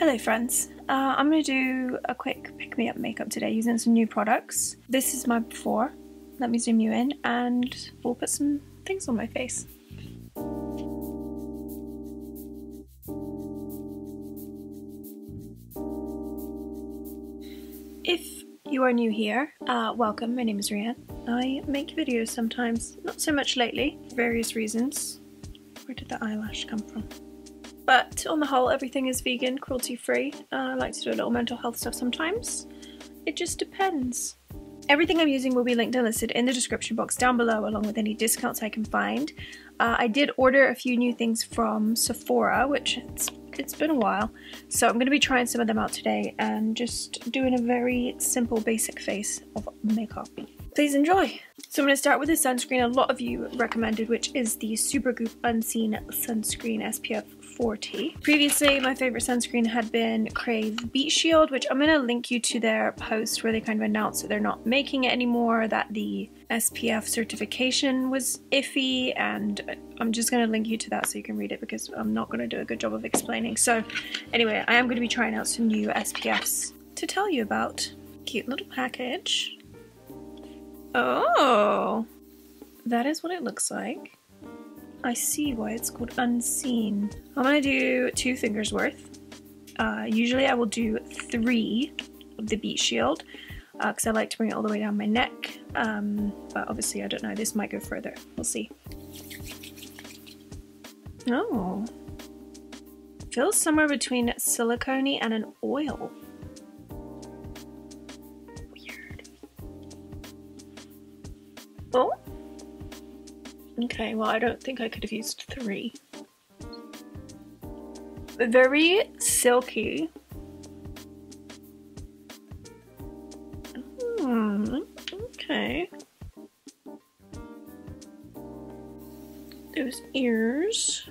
Hello friends, uh, I'm going to do a quick pick-me-up makeup today using some new products. This is my before, let me zoom you in and we'll put some things on my face. If you are new here, uh, welcome, my name is Rhian. I make videos sometimes, not so much lately, for various reasons. Where did the eyelash come from? But on the whole, everything is vegan, cruelty free. Uh, I like to do a little mental health stuff sometimes. It just depends. Everything I'm using will be linked and listed in the description box down below along with any discounts I can find. Uh, I did order a few new things from Sephora, which it's, it's been a while, so I'm going to be trying some of them out today and just doing a very simple basic face of makeup. Please enjoy! So I'm going to start with the sunscreen a lot of you recommended, which is the Supergoop Unseen Sunscreen SPF 40. Previously, my favorite sunscreen had been Krave Beet Shield, which I'm going to link you to their post where they kind of announced that they're not making it anymore, that the SPF certification was iffy, and I'm just going to link you to that so you can read it because I'm not going to do a good job of explaining. So anyway, I am going to be trying out some new SPFs to tell you about. Cute little package. Oh, that is what it looks like. I see why it's called unseen. I'm gonna do two fingers worth. Uh, usually I will do three of the beet shield because uh, I like to bring it all the way down my neck. Um, but obviously I don't know, this might go further. We'll see. Oh. Feels somewhere between silicone and an oil. Weird. Oh, Okay, well I don't think I could have used three. Very silky. Hmm, okay. Those ears.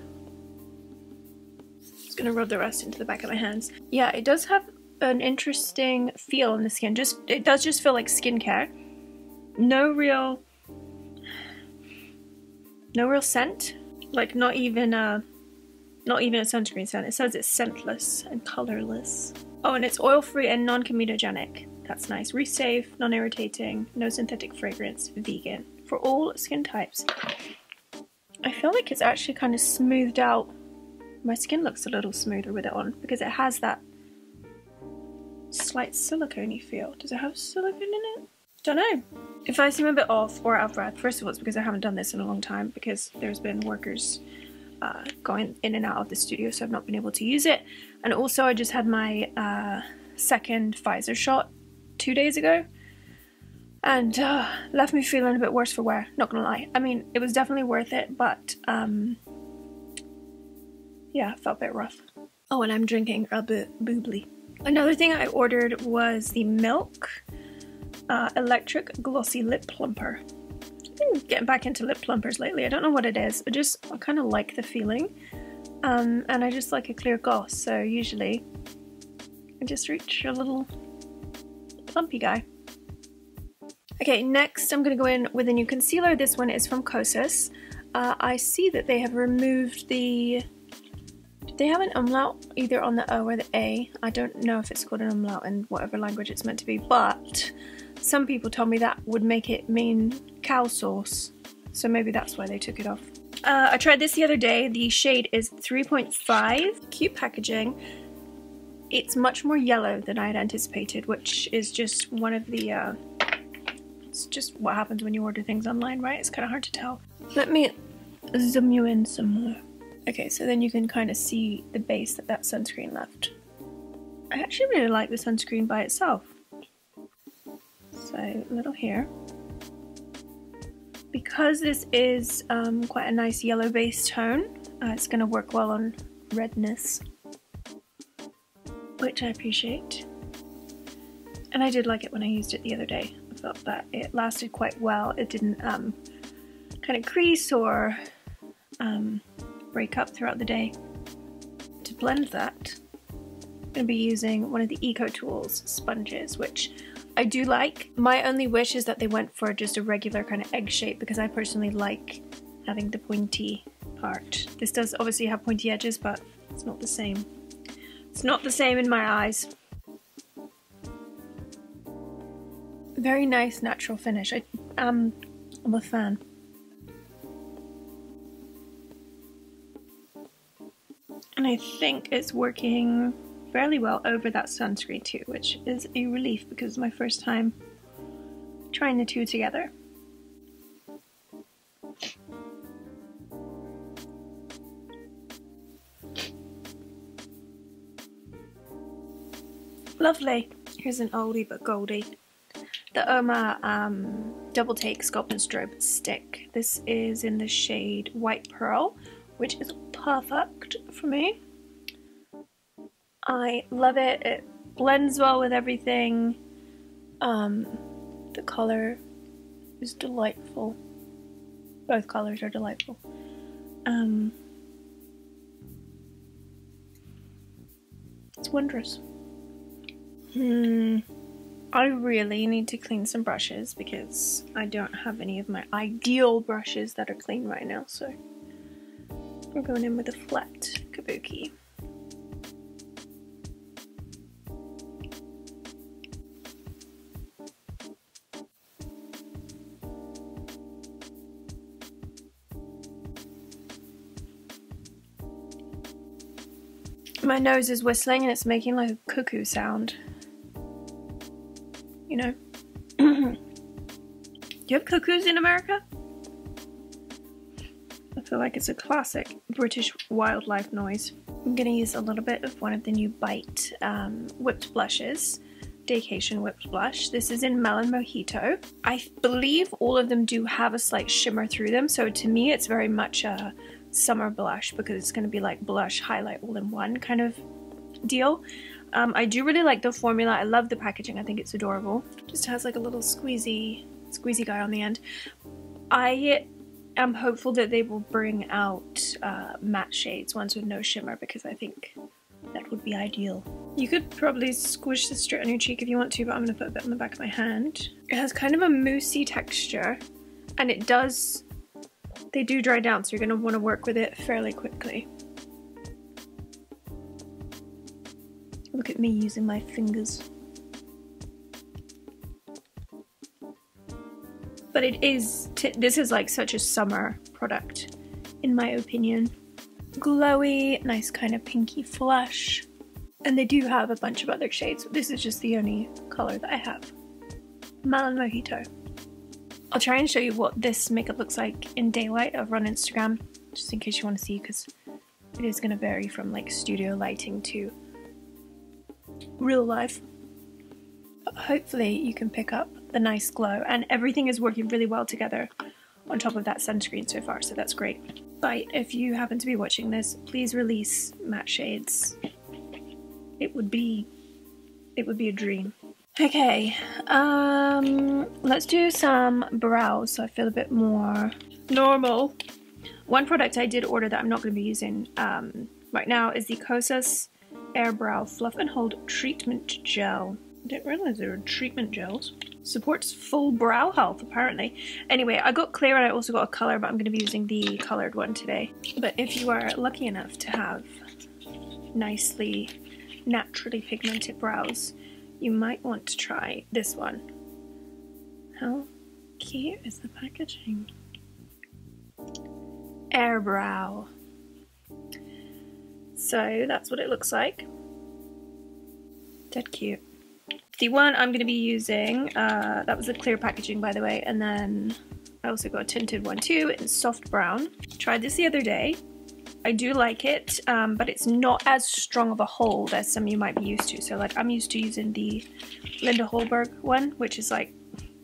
Just gonna rub the rest into the back of my hands. Yeah, it does have an interesting feel in the skin. Just It does just feel like skincare. No real no real scent. Like not even a, not even a sunscreen scent. It says it's scentless and colorless. Oh, and it's oil-free and non-comedogenic. That's nice. Reef safe, non-irritating, no synthetic fragrance, vegan. For all skin types. I feel like it's actually kind of smoothed out. My skin looks a little smoother with it on because it has that slight silicone feel. Does it have silicone in it? Don't know. If I seem a bit off or out of breath, first of all, it's because I haven't done this in a long time because there's been workers uh, going in and out of the studio, so I've not been able to use it. And also, I just had my uh, second Pfizer shot two days ago and uh, left me feeling a bit worse for wear, not gonna lie. I mean, it was definitely worth it, but um, yeah, felt a bit rough. Oh, and I'm drinking a bit boobly. Another thing I ordered was the milk uh, Electric Glossy Lip Plumper. I've been getting back into lip plumpers lately. I don't know what it is. I just I kind of like the feeling. Um, and I just like a clear gloss, so usually I just reach a little plumpy guy. Okay, next I'm going to go in with a new concealer. This one is from Kosas. Uh, I see that they have removed the... they have an umlaut either on the O or the A? I don't know if it's called an umlaut in whatever language it's meant to be, but some people told me that would make it mean cow sauce, so maybe that's why they took it off. Uh, I tried this the other day. The shade is 3.5. Cute packaging. It's much more yellow than I had anticipated, which is just one of the... Uh, it's just what happens when you order things online, right? It's kind of hard to tell. Let me zoom you in some more. Okay, so then you can kind of see the base that that sunscreen left. I actually really like the sunscreen by itself. So a little here. Because this is um, quite a nice yellow base tone, uh, it's going to work well on redness, which I appreciate. And I did like it when I used it the other day. I felt that it lasted quite well. It didn't um, kind of crease or um, break up throughout the day. To blend that, going to be using one of the Eco Tools sponges, which I do like. My only wish is that they went for just a regular kind of egg shape because I personally like having the pointy part. This does obviously have pointy edges, but it's not the same. It's not the same in my eyes. Very nice natural finish. I, um, I'm a fan. And I think it's working fairly well over that sunscreen too, which is a relief because it's my first time trying the two together. Lovely. Here's an oldie but goldie. The UOMA um, Double Take Sculpt and Strobe Stick. This is in the shade White Pearl, which is perfect for me. I love it. It blends well with everything. Um, the color is delightful. Both colors are delightful. Um, it's wondrous. Hmm. I really need to clean some brushes because I don't have any of my ideal brushes that are clean right now, so we're going in with a flat kabuki. My nose is whistling and it's making like a cuckoo sound. You know? Do you have cuckoos in America? I feel like it's a classic British wildlife noise. I'm gonna use a little bit of one of the new Bite um, whipped blushes. Daycation Whipped Blush. This is in Melon Mojito. I believe all of them do have a slight shimmer through them, so to me it's very much a summer blush because it's going to be like blush highlight all in one kind of deal. Um, I do really like the formula. I love the packaging. I think it's adorable. Just has like a little squeezy, squeezy guy on the end. I am hopeful that they will bring out uh, matte shades, ones with no shimmer, because I think that would be ideal. You could probably squish this straight on your cheek if you want to, but I'm going to put a bit on the back of my hand. It has kind of a moussey texture, and it does they do dry down, so you're going to want to work with it fairly quickly. Look at me using my fingers. But it is, this is like such a summer product, in my opinion. Glowy, nice kind of pinky flush. And they do have a bunch of other shades. but This is just the only color that I have. Melon Mojito. I'll try and show you what this makeup looks like in daylight over on Instagram, just in case you want to see, because it is going to vary from like studio lighting to real life. But hopefully you can pick up the nice glow, and everything is working really well together on top of that sunscreen so far, so that's great. But if you happen to be watching this, please release matte shades. It would be, it would be a dream. Okay, um, let's do some brows so I feel a bit more normal. One product I did order that I'm not going to be using um, right now is the Kosas Air Brow Fluff and Hold Treatment Gel. I didn't realize there were treatment gels. Supports full brow health, apparently. Anyway, I got clear and I also got a color, but I'm going to be using the colored one today. But if you are lucky enough to have nicely, naturally pigmented brows, you might want to try this one. How cute is the packaging? Airbrow. So that's what it looks like. Dead cute. The one I'm going to be using, uh, that was the clear packaging by the way, and then I also got a tinted one too in soft brown. Tried this the other day I do like it, um, but it's not as strong of a hold as some you might be used to. So like I'm used to using the Linda Hallberg one, which is like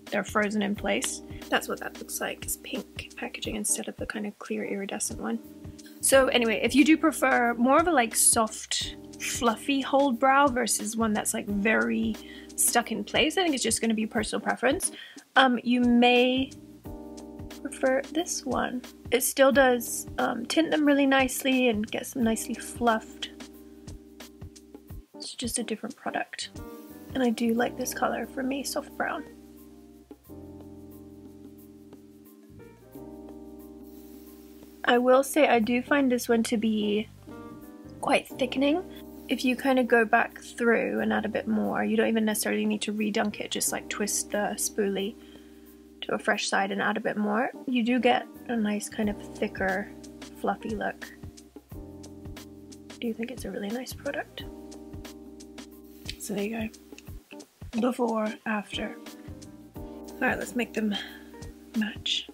they're frozen in place. That's what that looks like, it's pink packaging instead of the kind of clear iridescent one. So anyway, if you do prefer more of a like soft, fluffy hold brow versus one that's like very stuck in place, I think it's just going to be personal preference. Um, you may prefer this one. It still does um, tint them really nicely and gets them nicely fluffed. It's just a different product. And I do like this color for me, soft brown. I will say I do find this one to be quite thickening. if you kind of go back through and add a bit more, you don't even necessarily need to redunk it, just like twist the spoolie to a fresh side and add a bit more, you do get a nice kind of thicker, fluffy look. Do you think it's a really nice product. So there you go. Before, after. Alright, let's make them match.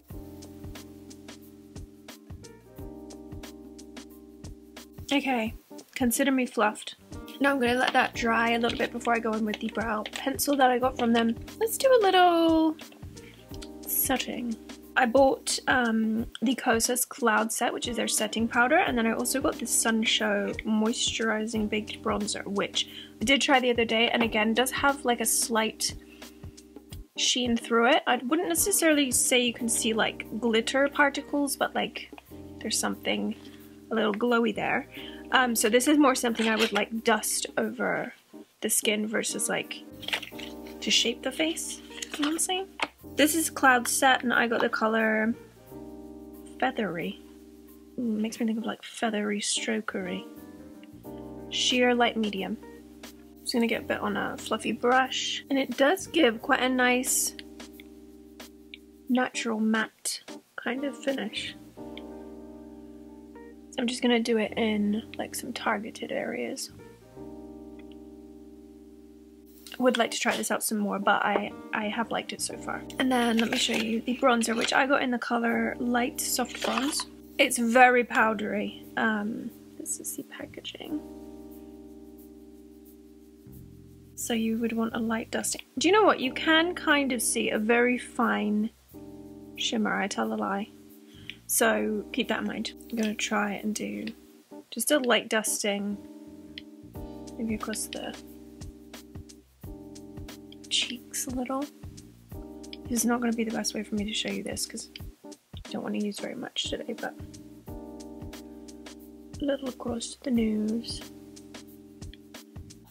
Okay, consider me fluffed. Now I'm going to let that dry a little bit before I go in with the brow pencil that I got from them. Let's do a little setting. I bought um, the Kosas Cloud Set, which is their setting powder, and then I also got the Sunshow Moisturizing Baked Bronzer, which I did try the other day, and again, does have like a slight sheen through it. I wouldn't necessarily say you can see like glitter particles, but like there's something a little glowy there. Um, so this is more something I would like dust over the skin versus like to shape the face, you know what I'm saying? This is Cloud Set and I got the color Feathery. Ooh, makes me think of like feathery strokery. Sheer light medium. Just gonna get a bit on a fluffy brush. And it does give quite a nice natural matte kind of finish. I'm just gonna do it in like some targeted areas would like to try this out some more, but I, I have liked it so far. And then let me show you the bronzer, which I got in the color Light Soft Bronze. It's very powdery. Um, this is the packaging. So you would want a light dusting. Do you know what? You can kind of see a very fine shimmer, I tell a lie. So keep that in mind. I'm going to try and do just a light dusting maybe across the a little. This is not going to be the best way for me to show you this because I don't want to use very much today, but a little across the nose.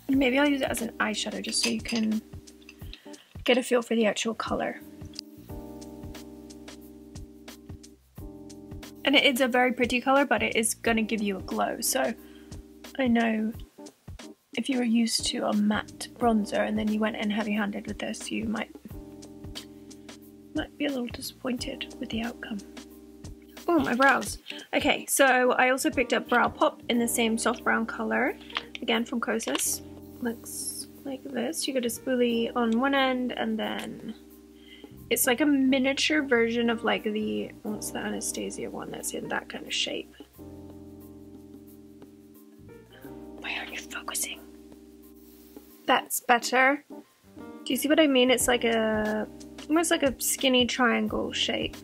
And maybe I'll use it as an eyeshadow just so you can get a feel for the actual color. And it is a very pretty color, but it is going to give you a glow. So I know if you were used to a matte bronzer and then you went in heavy-handed with this, you might might be a little disappointed with the outcome. Oh, my brows. Okay, so I also picked up Brow Pop in the same soft brown color, again from Kosas. Looks like this. You get a spoolie on one end and then it's like a miniature version of like the, what's the Anastasia one that's in that kind of shape. That's better. Do you see what I mean? It's like a, almost like a skinny triangle shape.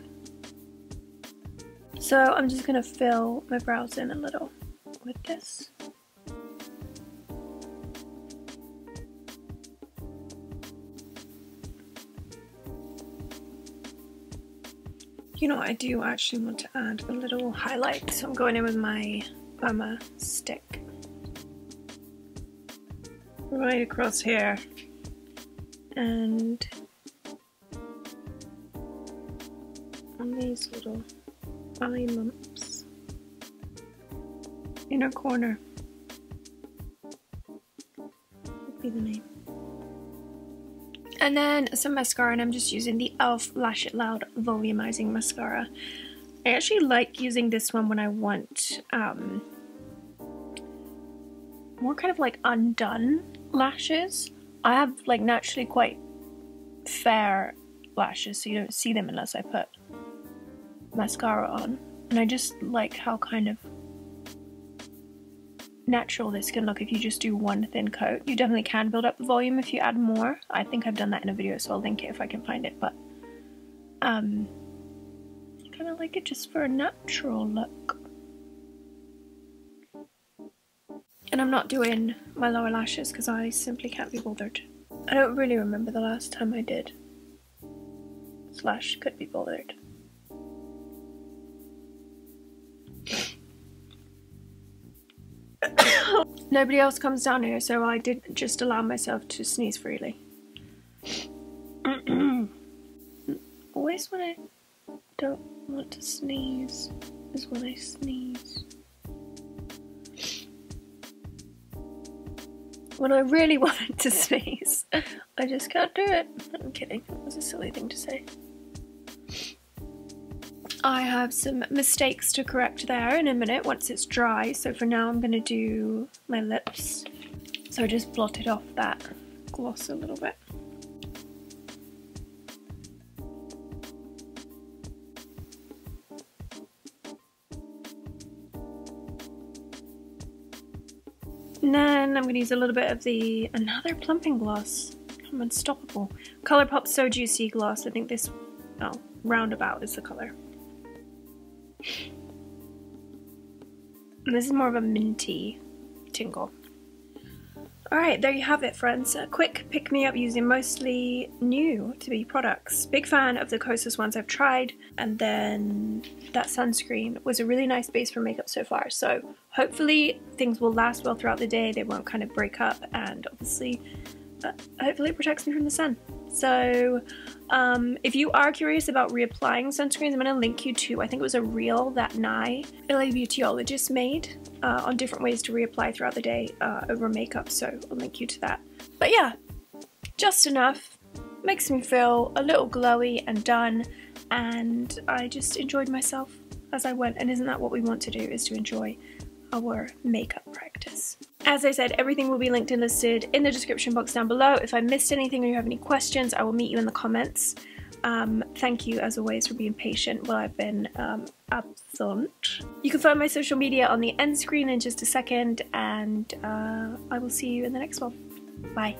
So I'm just gonna fill my brows in a little with this. You know, I do actually want to add a little highlight, so I'm going in with my UOMA stick right across here and on these little eye lumps inner corner would be the name and then some mascara and I'm just using the e.l.f. Lash It Loud Volumizing Mascara. I actually like using this one when I want um, more kind of like undone lashes. I have like naturally quite fair lashes so you don't see them unless I put mascara on. And I just like how kind of natural this can look if you just do one thin coat. You definitely can build up the volume if you add more. I think I've done that in a video so I'll link it if I can find it but um kind of like it just for a natural look. And I'm not doing my lower lashes because I simply can't be bothered. I don't really remember the last time I did. Slash could be bothered. Nobody else comes down here, so I did just allow myself to sneeze freely. Always when I don't want to sneeze is when I sneeze. When I really wanted to sneeze. I just can't do it. I'm kidding. That was a silly thing to say. I have some mistakes to correct there in a minute once it's dry. So for now I'm going to do my lips. So I just blotted off that gloss a little bit. And then I'm going to use a little bit of the another plumping gloss. I'm unstoppable. Colourpop So Juicy gloss. I think this, oh, roundabout is the colour. And this is more of a minty tingle. Alright, there you have it friends. A quick pick me up using mostly new to be products. Big fan of the Kosas ones I've tried and then that sunscreen was a really nice base for makeup so far. So hopefully things will last well throughout the day, they won't kind of break up and obviously uh, hopefully it protects me from the sun. So um, if you are curious about reapplying sunscreens, I'm going to link you to, I think it was a reel that Nye, LA Beautyologist made uh, on different ways to reapply throughout the day uh, over makeup, so I'll link you to that. But yeah, just enough. Makes me feel a little glowy and done, and I just enjoyed myself as I went, and isn't that what we want to do, is to enjoy our makeup practice. As I said, everything will be linked and listed in the description box down below. If I missed anything or you have any questions, I will meet you in the comments. Um, thank you, as always, for being patient while I've been um, absent. You can find my social media on the end screen in just a second, and uh, I will see you in the next one. Bye.